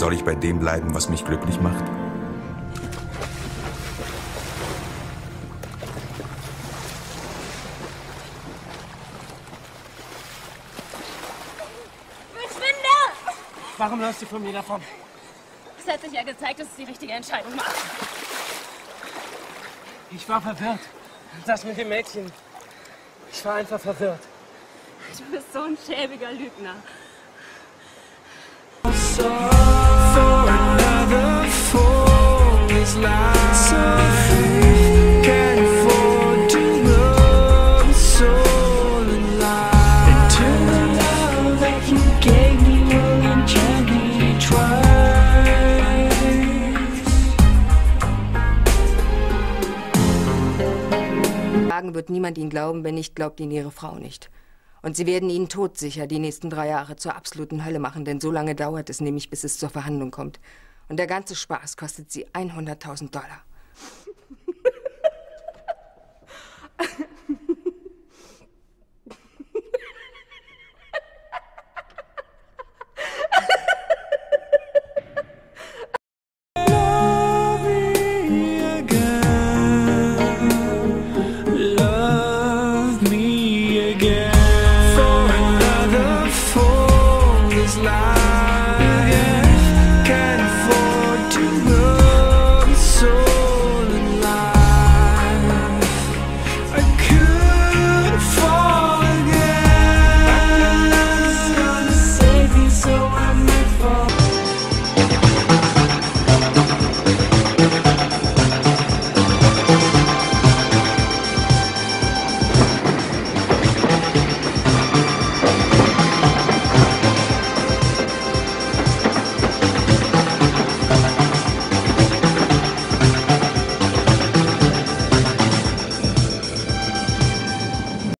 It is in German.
Soll ich bei dem bleiben, was mich glücklich macht? Verschwinde! Warum läufst du von mir davon? Es hat sich ja gezeigt, dass es die richtige Entscheidung war. Ich war verwirrt. Das mit dem Mädchen. Ich war einfach verwirrt. Du bist so ein schäbiger Lügner. Sagen wird niemand Ihnen glauben, wenn nicht glaubt Ihnen Ihre Frau nicht. Und Sie werden Ihnen todsicher die nächsten drei Jahre zur absoluten Hölle machen, denn so lange dauert es nämlich, bis es zur Verhandlung kommt. Und der ganze Spaß kostet Sie 100.000 Dollar.